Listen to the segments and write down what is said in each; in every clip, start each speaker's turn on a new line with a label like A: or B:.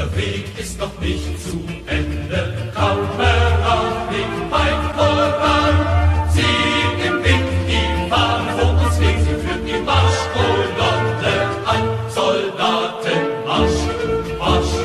A: Unser Weg ist noch nicht zu Ende, kaum herauf im Wald voran. Sieh im Wind die Fahne vor uns links, sie führt die Marschkolonne an. Soldaten, Marsch, Marsch.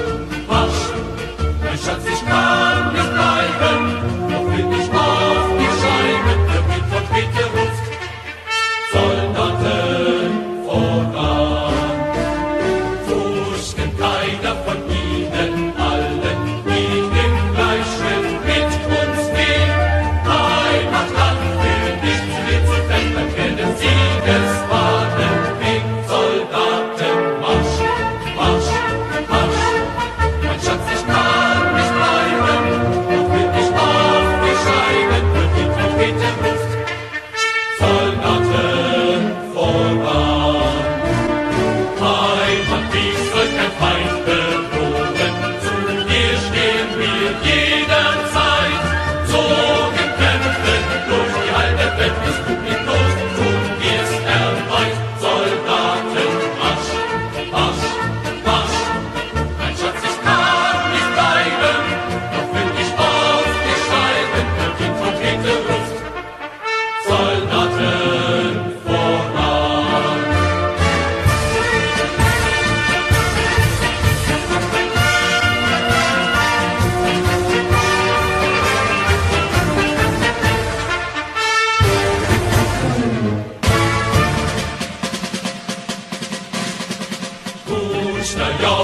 A: Krishna, ja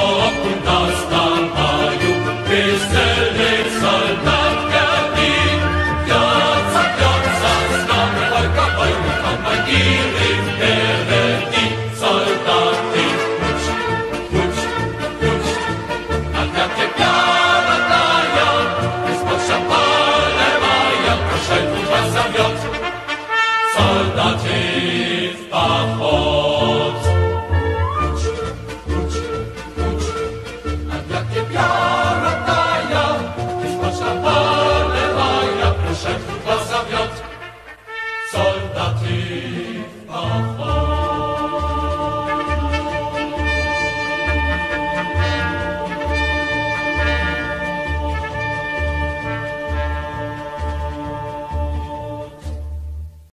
A: und das Tamayu, bis der Letzaldat gedient. Ganz, ganz, als Name, weil Kapay, mit Kamayir, in der Welt, die Soldatin. Kutsch, kutsch, kutsch, atat je kara taja, bis pod szapale maja, Laudatripa